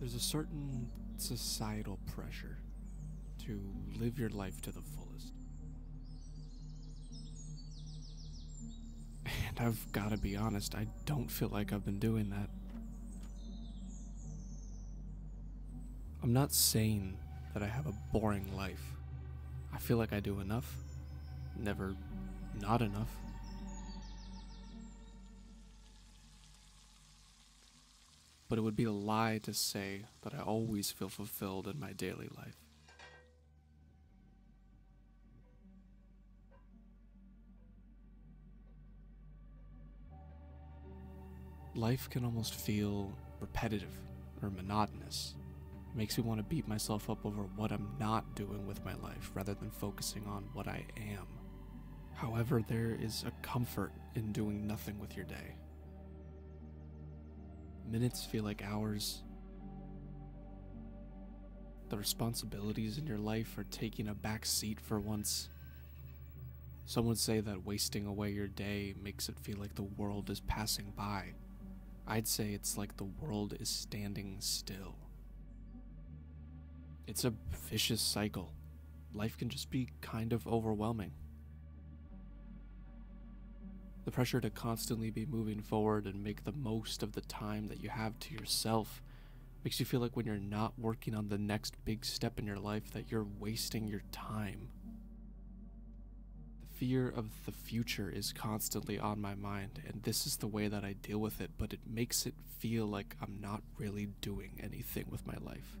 There's a certain societal pressure to live your life to the fullest. And I've gotta be honest, I don't feel like I've been doing that. I'm not saying that I have a boring life. I feel like I do enough, never not enough. But it would be a lie to say that I always feel fulfilled in my daily life. Life can almost feel repetitive or monotonous. It makes me want to beat myself up over what I'm not doing with my life rather than focusing on what I am. However, there is a comfort in doing nothing with your day. Minutes feel like hours. The responsibilities in your life are taking a back seat for once. Some would say that wasting away your day makes it feel like the world is passing by. I'd say it's like the world is standing still. It's a vicious cycle. Life can just be kind of overwhelming. The pressure to constantly be moving forward and make the most of the time that you have to yourself makes you feel like when you're not working on the next big step in your life that you're wasting your time. The fear of the future is constantly on my mind and this is the way that I deal with it, but it makes it feel like I'm not really doing anything with my life.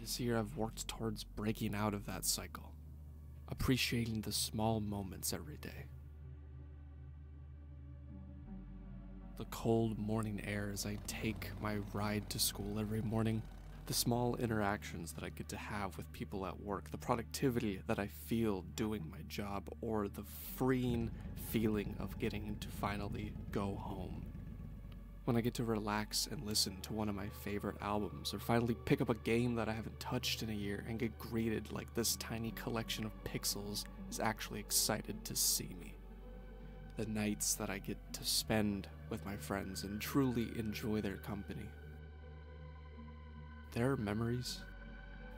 This year I've worked towards breaking out of that cycle, appreciating the small moments every day. The cold morning air as I take my ride to school every morning, the small interactions that I get to have with people at work, the productivity that I feel doing my job, or the freeing feeling of getting to finally go home. When I get to relax and listen to one of my favorite albums, or finally pick up a game that I haven't touched in a year and get greeted like this tiny collection of pixels is actually excited to see me the nights that I get to spend with my friends and truly enjoy their company. There are memories,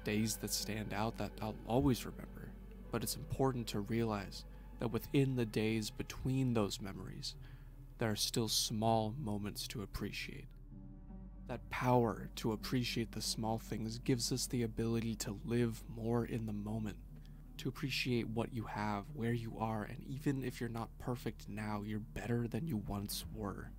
days that stand out that I'll always remember, but it's important to realize that within the days between those memories, there are still small moments to appreciate. That power to appreciate the small things gives us the ability to live more in the moment to appreciate what you have, where you are, and even if you're not perfect now, you're better than you once were.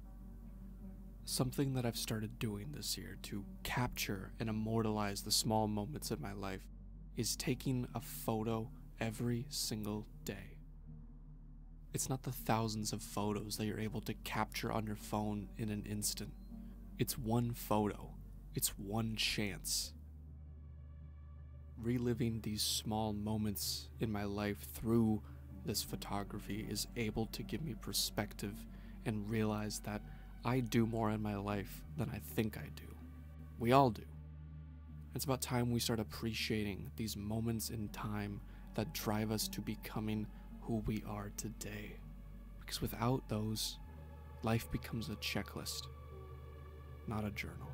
Something that I've started doing this year to capture and immortalize the small moments in my life is taking a photo every single day. It's not the thousands of photos that you're able to capture on your phone in an instant. It's one photo. It's one chance reliving these small moments in my life through this photography is able to give me perspective and realize that I do more in my life than I think I do. We all do. It's about time we start appreciating these moments in time that drive us to becoming who we are today. Because without those, life becomes a checklist, not a journal.